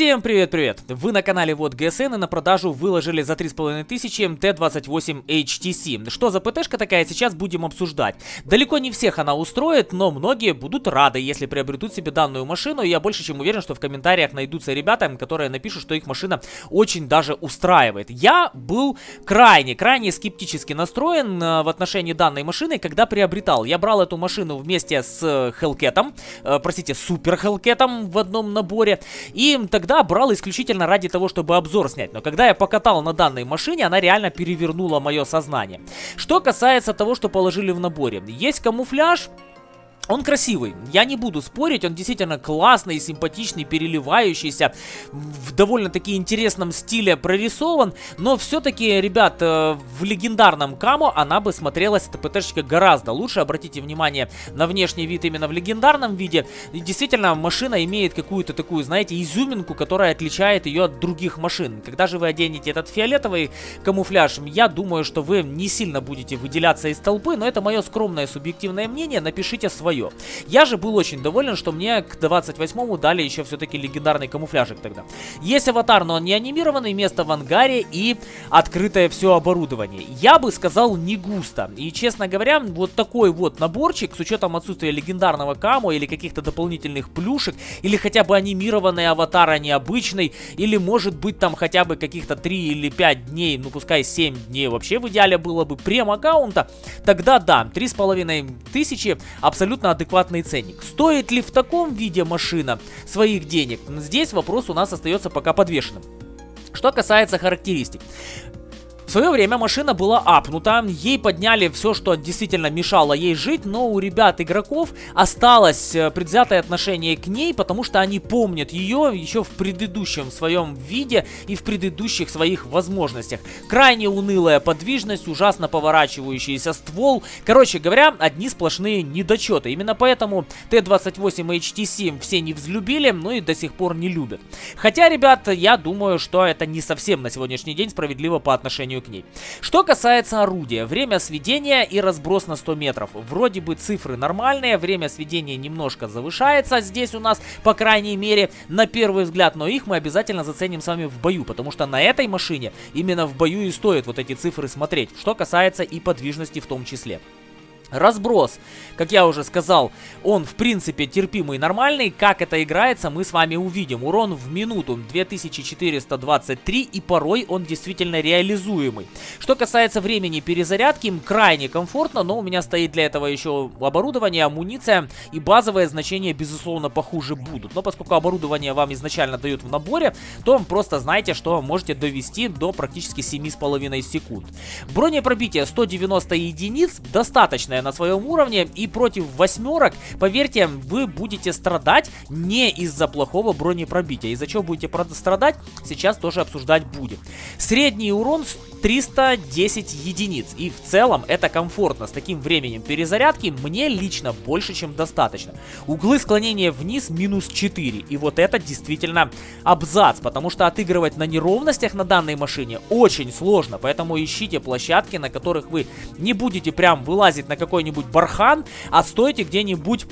Всем привет-привет! Вы на канале Вот ГСН и на продажу выложили за 3500 Т28 HTC. Что за ПТшка такая, сейчас будем обсуждать. Далеко не всех она устроит, но многие будут рады, если приобретут себе данную машину. Я больше чем уверен, что в комментариях найдутся ребята, которые напишут, что их машина очень даже устраивает. Я был крайне, крайне скептически настроен э, в отношении данной машины, когда приобретал. Я брал эту машину вместе с Hellcat, э, простите, Супер Hellcat в одном наборе. И тогда брал исключительно ради того, чтобы обзор снять. Но когда я покатал на данной машине, она реально перевернула мое сознание. Что касается того, что положили в наборе. Есть камуфляж, он красивый, я не буду спорить, он действительно классный, симпатичный, переливающийся, в довольно-таки интересном стиле прорисован, но все-таки, ребят, э, в легендарном Камо она бы смотрелась, эта ПТшечка, гораздо лучше. Обратите внимание на внешний вид именно в легендарном виде. И действительно, машина имеет какую-то такую, знаете, изюминку, которая отличает ее от других машин. Когда же вы оденете этот фиолетовый камуфляж, я думаю, что вы не сильно будете выделяться из толпы, но это мое скромное субъективное мнение, напишите свое свое. Я же был очень доволен, что мне к 28-му дали еще все-таки легендарный камуфляжик тогда. Есть аватар, но он не анимированный, место в ангаре и открытое все оборудование. Я бы сказал не густо. И честно говоря, вот такой вот наборчик с учетом отсутствия легендарного каму или каких-то дополнительных плюшек, или хотя бы анимированный аватар, а не обычный, или может быть там хотя бы каких-то 3 или 5 дней, ну пускай 7 дней вообще в идеале было бы прем-аккаунта, тогда да, 3,5 тысячи абсолютно адекватный ценник. Стоит ли в таком виде машина своих денег? Здесь вопрос у нас остается пока подвешенным. Что касается характеристик. В свое время машина была апнута, ей подняли все, что действительно мешало ей жить, но у ребят игроков осталось э, предвзятое отношение к ней, потому что они помнят ее еще в предыдущем своем виде и в предыдущих своих возможностях. Крайне унылая подвижность, ужасно поворачивающийся ствол. Короче говоря, одни сплошные недочеты. Именно поэтому Т-28 HTC все не взлюбили, но и до сих пор не любят. Хотя, ребят, я думаю, что это не совсем на сегодняшний день справедливо по отношению к ней. Что касается орудия, время сведения и разброс на 100 метров. Вроде бы цифры нормальные, время сведения немножко завышается здесь у нас, по крайней мере, на первый взгляд, но их мы обязательно заценим с вами в бою, потому что на этой машине именно в бою и стоит вот эти цифры смотреть, что касается и подвижности в том числе. Разброс, как я уже сказал, он в принципе терпимый и нормальный. Как это играется, мы с вами увидим. Урон в минуту 2423 и порой он действительно реализуемый. Что касается времени перезарядки, им крайне комфортно, но у меня стоит для этого еще оборудование, амуниция и базовые значения безусловно похуже будут. Но поскольку оборудование вам изначально дают в наборе, то просто знаете, что можете довести до практически 7,5 секунд. Бронепробитие 190 единиц достаточно на своем уровне. И против восьмерок, поверьте, вы будете страдать не из-за плохого бронепробития. Из-за чего будете страдать, сейчас тоже обсуждать будем. Средний урон 310 единиц. И в целом это комфортно. С таким временем перезарядки мне лично больше, чем достаточно. Углы склонения вниз минус 4. И вот это действительно абзац. Потому что отыгрывать на неровностях на данной машине очень сложно. Поэтому ищите площадки, на которых вы не будете прям вылазить на какой-нибудь бархан, а стойте где-нибудь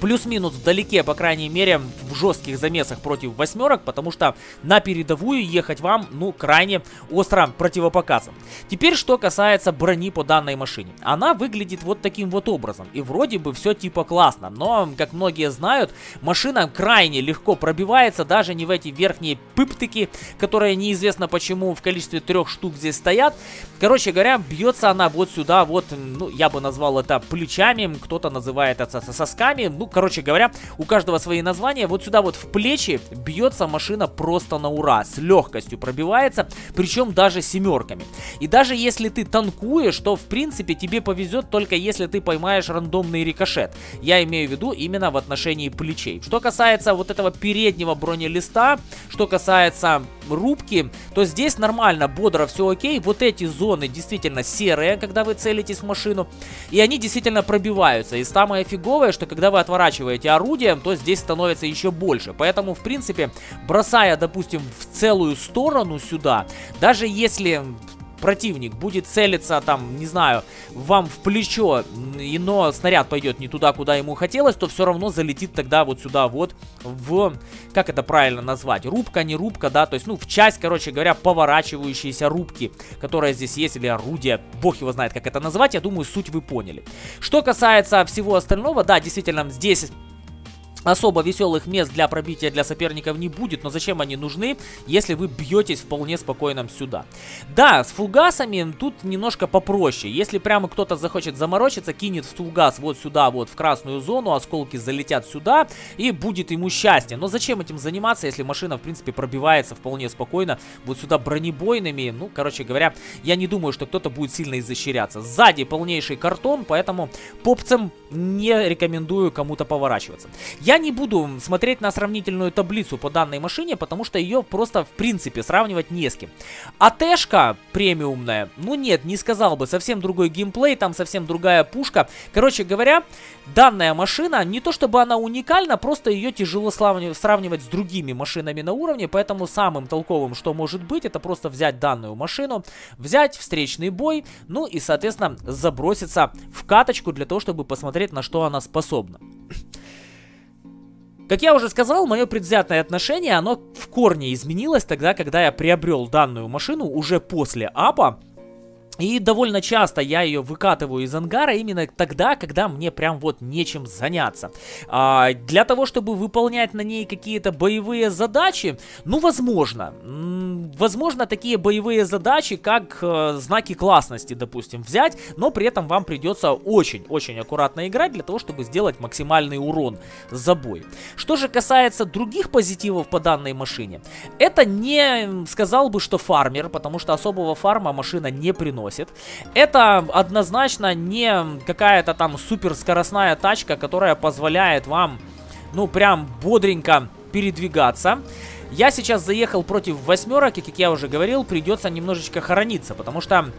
плюс-минус вдалеке, по крайней мере, в жестких замесах против восьмерок, потому что на передовую ехать вам, ну, крайне остро противопоказан. Теперь, что касается брони по данной машине. Она выглядит вот таким вот образом, и вроде бы все типа классно, но, как многие знают, машина крайне легко пробивается, даже не в эти верхние пыптыки, которые неизвестно почему в количестве трех штук здесь стоят. Короче говоря, бьется она вот сюда, вот, ну, я бы назвал это плечами, кто-то называет это сосками, ну, короче говоря, у каждого свои названия. Вот сюда вот в плечи бьется машина просто на ура, с легкостью пробивается, причем даже семерками. И даже если ты танкуешь, то в принципе тебе повезет только если ты поймаешь рандомный рикошет. Я имею в виду именно в отношении плечей. Что касается вот этого переднего бронелиста, что касается рубки, то здесь нормально, бодро, все окей. Вот эти зоны действительно серые, когда вы целитесь в машину, и они действительно пробиваются. И самое фиговое, что когда вы отворачиваете орудие, то здесь становится еще больше. Поэтому, в принципе, бросая, допустим, в целую сторону сюда, даже если противник будет целиться там, не знаю, вам в плечо, и но снаряд пойдет не туда, куда ему хотелось, то все равно залетит тогда вот сюда вот в, как это правильно назвать, рубка, не рубка, да, то есть, ну, в часть, короче говоря, поворачивающиеся рубки, которая здесь есть, или орудие, бог его знает, как это назвать, я думаю, суть вы поняли. Что касается всего остального, да, действительно, здесь Особо веселых мест для пробития для соперников не будет, но зачем они нужны, если вы бьетесь вполне спокойно сюда? Да, с фугасами тут немножко попроще. Если прямо кто-то захочет заморочиться, кинет фугас вот сюда, вот в красную зону, осколки залетят сюда, и будет ему счастье. Но зачем этим заниматься, если машина, в принципе, пробивается вполне спокойно вот сюда бронебойными? Ну, короче говоря, я не думаю, что кто-то будет сильно изощряться. Сзади полнейший картон, поэтому попцам не рекомендую кому-то поворачиваться. Я не буду смотреть на сравнительную таблицу по данной машине, потому что ее просто в принципе сравнивать не с кем. АТшка премиумная, ну нет, не сказал бы, совсем другой геймплей, там совсем другая пушка. Короче говоря, данная машина, не то чтобы она уникальна, просто ее тяжело сравнивать с другими машинами на уровне, поэтому самым толковым, что может быть, это просто взять данную машину, взять встречный бой, ну и, соответственно, заброситься в каточку для того, чтобы посмотреть, на что она способна. Как я уже сказал, мое предвзятое отношение, оно в корне изменилось тогда, когда я приобрел данную машину уже после апа. И довольно часто я ее выкатываю из ангара именно тогда, когда мне прям вот нечем заняться. А, для того, чтобы выполнять на ней какие-то боевые задачи, ну, возможно. Возможно, такие боевые задачи, как э, знаки классности, допустим, взять, но при этом вам придется очень-очень аккуратно играть для того, чтобы сделать максимальный урон за бой. Что же касается других позитивов по данной машине, это не сказал бы, что фармер, потому что особого фарма машина не приносит. Это однозначно не какая-то там суперскоростная тачка, которая позволяет вам, ну, прям бодренько передвигаться. Я сейчас заехал против восьмерок, и, как я уже говорил, придется немножечко хорониться, потому что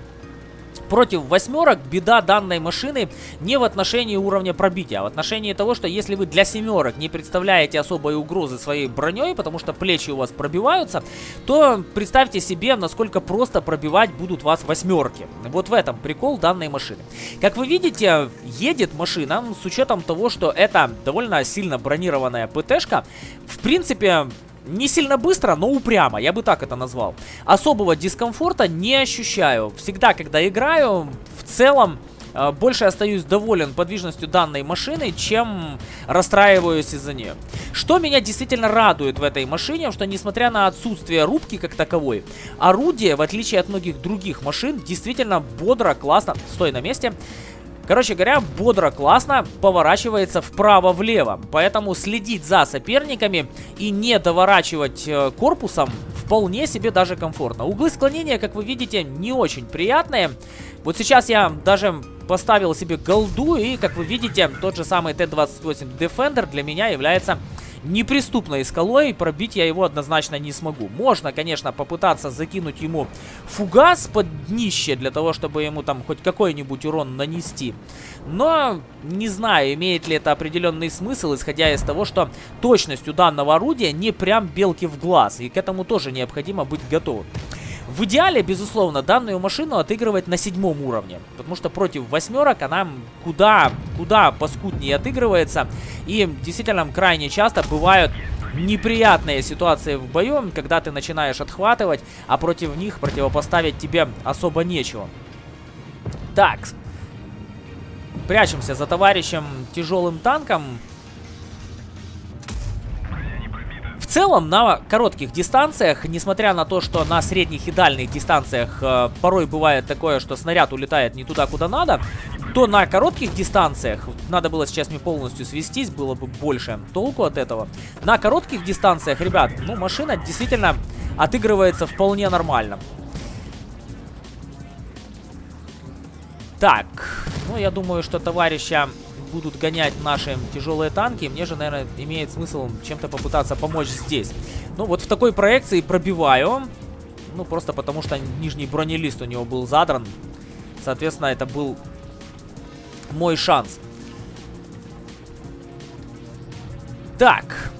Против восьмерок беда данной машины не в отношении уровня пробития, а в отношении того, что если вы для семерок не представляете особой угрозы своей броней, потому что плечи у вас пробиваются, то представьте себе, насколько просто пробивать будут вас восьмерки. Вот в этом прикол данной машины. Как вы видите, едет машина с учетом того, что это довольно сильно бронированная ПТшка. В принципе, не сильно быстро, но упрямо, я бы так это назвал. Особого дискомфорта не ощущаю. Всегда, когда играю, в целом э, больше остаюсь доволен подвижностью данной машины, чем расстраиваюсь из-за нее. Что меня действительно радует в этой машине, что несмотря на отсутствие рубки как таковой, орудие, в отличие от многих других машин, действительно бодро, классно, стой на месте, Короче говоря, бодро, классно поворачивается вправо-влево. Поэтому следить за соперниками и не доворачивать э, корпусом вполне себе даже комфортно. Углы склонения, как вы видите, не очень приятные. Вот сейчас я даже поставил себе голду, и, как вы видите, тот же самый Т-28 Defender для меня является неприступной скалой, пробить я его однозначно не смогу. Можно, конечно, попытаться закинуть ему фугас под днище, для того, чтобы ему там хоть какой-нибудь урон нанести. Но не знаю, имеет ли это определенный смысл, исходя из того, что точность у данного орудия не прям белки в глаз, и к этому тоже необходимо быть готовым. В идеале, безусловно, данную машину отыгрывать на седьмом уровне, потому что против восьмерок она куда, куда паскуднее отыгрывается, и действительно крайне часто бывают неприятные ситуации в бою, когда ты начинаешь отхватывать, а против них противопоставить тебе особо нечего. Так, прячемся за товарищем тяжелым танком, целом, на коротких дистанциях, несмотря на то, что на средних и дальних дистанциях э, порой бывает такое, что снаряд улетает не туда, куда надо, то на коротких дистанциях, надо было сейчас мне полностью свестись, было бы больше толку от этого. На коротких дистанциях, ребят, ну, машина действительно отыгрывается вполне нормально. Так, ну, я думаю, что товарища будут гонять наши тяжелые танки, мне же, наверное, имеет смысл чем-то попытаться помочь здесь. Ну, вот в такой проекции пробиваю. Ну, просто потому что нижний бронелист у него был задран. Соответственно, это был мой шанс. Так.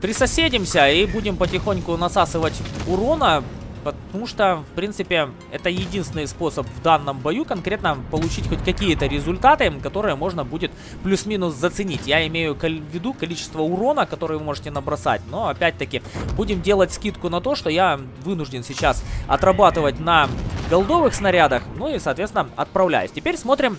Присоседимся и будем потихоньку насасывать урона. Потому что, в принципе, это единственный способ в данном бою конкретно получить хоть какие-то результаты, которые можно будет плюс-минус заценить. Я имею в виду количество урона, который вы можете набросать, но, опять-таки, будем делать скидку на то, что я вынужден сейчас отрабатывать на голдовых снарядах, ну и, соответственно, отправляюсь. Теперь смотрим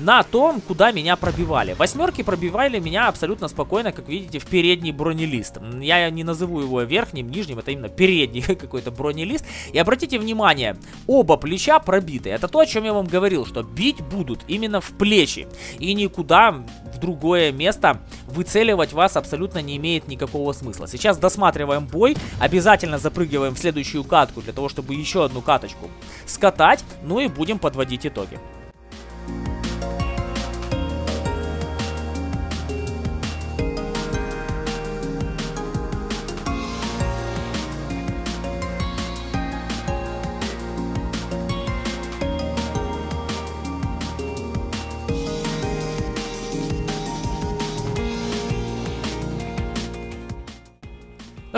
на том, куда меня пробивали. Восьмерки пробивали меня абсолютно спокойно, как видите, в передний бронелист. Я не назову его верхним, нижним, это именно передний какой-то бронелист. И обратите внимание, оба плеча пробиты. Это то, о чем я вам говорил, что бить будут именно в плечи. И никуда в другое место выцеливать вас абсолютно не имеет никакого смысла. Сейчас досматриваем бой, обязательно запрыгиваем в следующую катку для того, чтобы еще одну каточку скатать, ну и будем подводить итоги.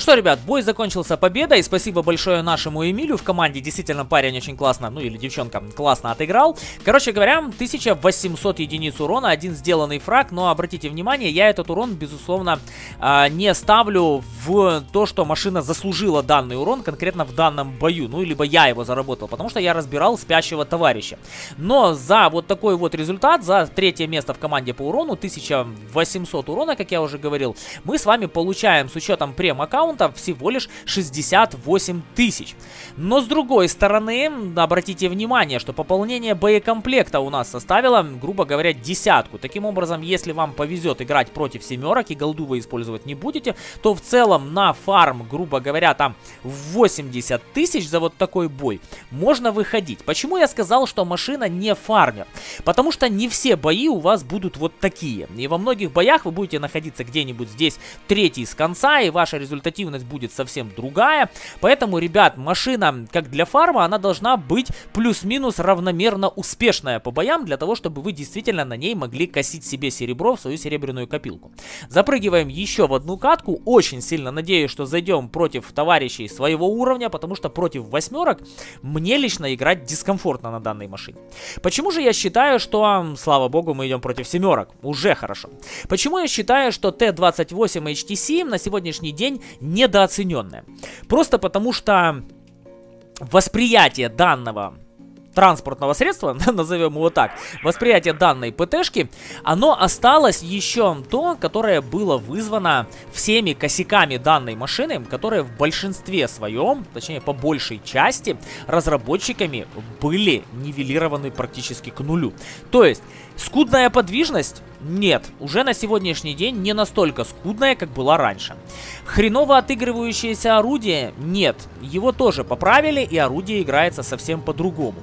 Что, ребят, бой закончился победой. Спасибо большое нашему Эмилю в команде. Действительно, парень очень классно, ну или девчонка, классно отыграл. Короче говоря, 1800 единиц урона, один сделанный фраг. Но обратите внимание, я этот урон, безусловно, а, не ставлю в то, что машина заслужила данный урон конкретно в данном бою. Ну, либо я его заработал, потому что я разбирал спящего товарища. Но за вот такой вот результат, за третье место в команде по урону, 1800 урона, как я уже говорил, мы с вами получаем с учетом прем-аккаунта аккаунтов всего лишь 68 тысяч. Но с другой стороны, обратите внимание, что пополнение боекомплекта у нас составило, грубо говоря, десятку. Таким образом, если вам повезет играть против семерок и голду вы использовать не будете, то в целом на фарм, грубо говоря, там 80 тысяч за вот такой бой можно выходить. Почему я сказал, что машина не фармер? Потому что не все бои у вас будут вот такие. И во многих боях вы будете находиться где-нибудь здесь третий с конца, и ваша результативность результативность будет совсем другая. Поэтому, ребят, машина, как для фарма, она должна быть плюс-минус равномерно успешная по боям, для того, чтобы вы действительно на ней могли косить себе серебро в свою серебряную копилку. Запрыгиваем еще в одну катку. Очень сильно надеюсь, что зайдем против товарищей своего уровня, потому что против восьмерок мне лично играть дискомфортно на данной машине. Почему же я считаю, что, слава богу, мы идем против семерок? Уже хорошо. Почему я считаю, что Т-28 HTC на сегодняшний день недооцененная. Просто потому что восприятие данного транспортного средства, назовем его так, восприятие данной ПТшки, оно осталось еще то, которое было вызвано всеми косяками данной машины, которые в большинстве своем, точнее по большей части, разработчиками были нивелированы практически к нулю. То есть, скудная подвижность нет, уже на сегодняшний день не настолько скудная, как была раньше. Хреново отыгрывающееся орудие? Нет, его тоже поправили и орудие играется совсем по-другому.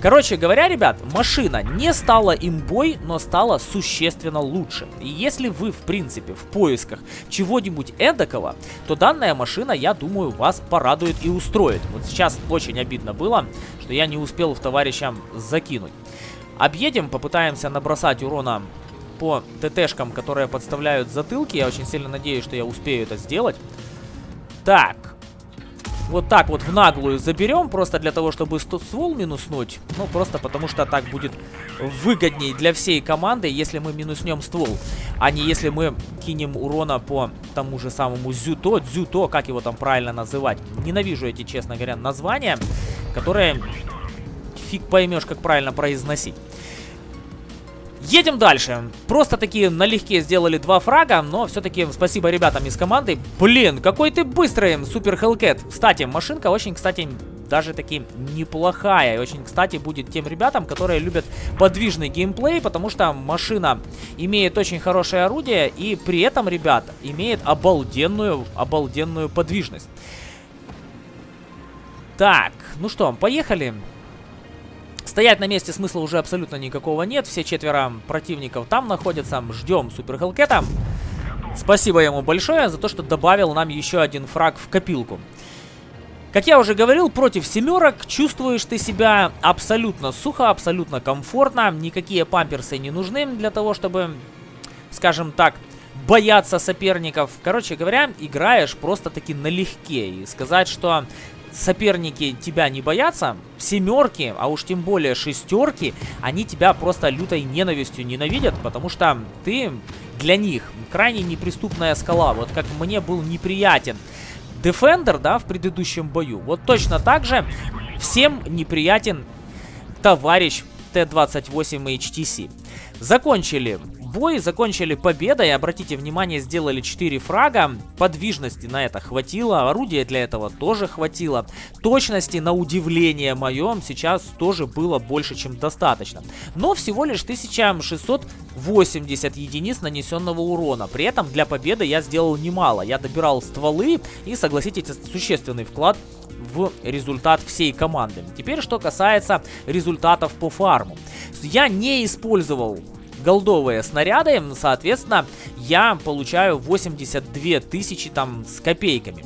Короче говоря, ребят, машина не стала имбой, но стала существенно лучше. И если вы, в принципе, в поисках чего-нибудь эдакого, то данная машина, я думаю, вас порадует и устроит. Вот сейчас очень обидно было, что я не успел в товарищам закинуть. Объедем, попытаемся набросать урона по ТТшкам, которые подставляют затылки. Я очень сильно надеюсь, что я успею это сделать. Так. Вот так вот в наглую заберем, просто для того, чтобы ствол минуснуть. Ну, просто потому что так будет выгодней для всей команды, если мы минуснем ствол. А не если мы кинем урона по тому же самому Зюто. Дзюто, как его там правильно называть. Ненавижу эти, честно говоря, названия, которые фиг поймешь, как правильно произносить. Едем дальше. Просто такие налегке сделали два фрага, но все-таки спасибо ребятам из команды. Блин, какой ты быстрый, Супер Хелкет. Кстати, машинка очень, кстати, даже таки неплохая. И очень, кстати, будет тем ребятам, которые любят подвижный геймплей, потому что машина имеет очень хорошее орудие и при этом, ребят, имеет обалденную, обалденную подвижность. Так, ну что, поехали. Стоять на месте смысла уже абсолютно никакого нет. Все четверо противников там находятся. Ждем Супер Хелкета. Спасибо ему большое за то, что добавил нам еще один фраг в копилку. Как я уже говорил, против семерок чувствуешь ты себя абсолютно сухо, абсолютно комфортно. Никакие памперсы не нужны для того, чтобы, скажем так, бояться соперников. Короче говоря, играешь просто таки налегке. И сказать, что соперники тебя не боятся, семерки, а уж тем более шестерки, они тебя просто лютой ненавистью ненавидят, потому что ты для них крайне неприступная скала. Вот как мне был неприятен Defender, да, в предыдущем бою. Вот точно так же всем неприятен товарищ Т-28 HTC. Закончили бой, закончили победой. Обратите внимание, сделали 4 фрага. Подвижности на это хватило, орудия для этого тоже хватило. Точности, на удивление моем, сейчас тоже было больше, чем достаточно. Но всего лишь 1680 единиц нанесенного урона. При этом для победы я сделал немало. Я добирал стволы и, согласитесь, это существенный вклад в результат всей команды. Теперь, что касается результатов по фарму. Я не использовал голдовые снаряды, соответственно, я получаю 82 тысячи там с копейками.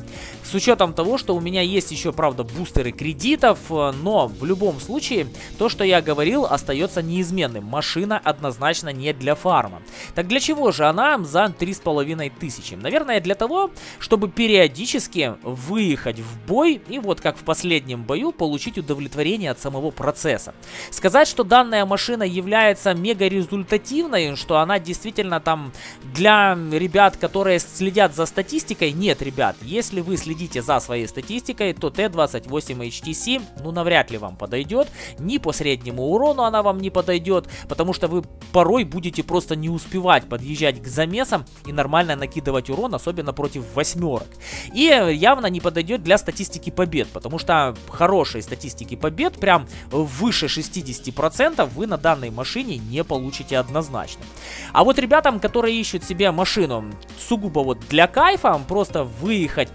С учетом того, что у меня есть еще, правда, бустеры кредитов, э, но в любом случае, то, что я говорил, остается неизменным. Машина однозначно не для фарма. Так для чего же она за 3500? Наверное, для того, чтобы периодически выехать в бой и вот как в последнем бою получить удовлетворение от самого процесса. Сказать, что данная машина является мега результативной, что она действительно там для ребят, которые следят за статистикой, нет, ребят, если вы следите следите за своей статистикой, то Т-28 HTC, ну, навряд ли вам подойдет. Ни по среднему урону она вам не подойдет, потому что вы порой будете просто не успевать подъезжать к замесам и нормально накидывать урон, особенно против восьмерок. И явно не подойдет для статистики побед, потому что хорошей статистики побед, прям выше 60% вы на данной машине не получите однозначно. А вот ребятам, которые ищут себе машину сугубо вот для кайфа, просто выехать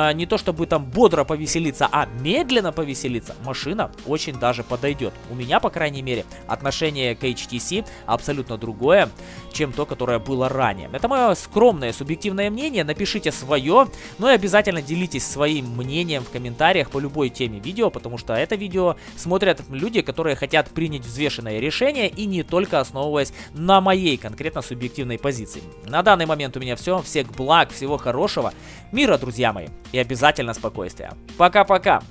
Э, не то чтобы там бодро повеселиться, а медленно повеселиться, машина очень даже подойдет. У меня, по крайней мере, отношение к HTC абсолютно другое, чем то, которое было ранее. Это мое скромное, субъективное мнение, напишите свое, ну и обязательно делитесь своим мнением в комментариях по любой теме видео, потому что это видео смотрят люди, которые хотят принять взвешенное решение и не только основываясь на моей конкретно субъективной позиции. На данный момент у меня все, всех благ, всего хорошего, мира, друзья мои, и обязательно спокойствия. Пока-пока!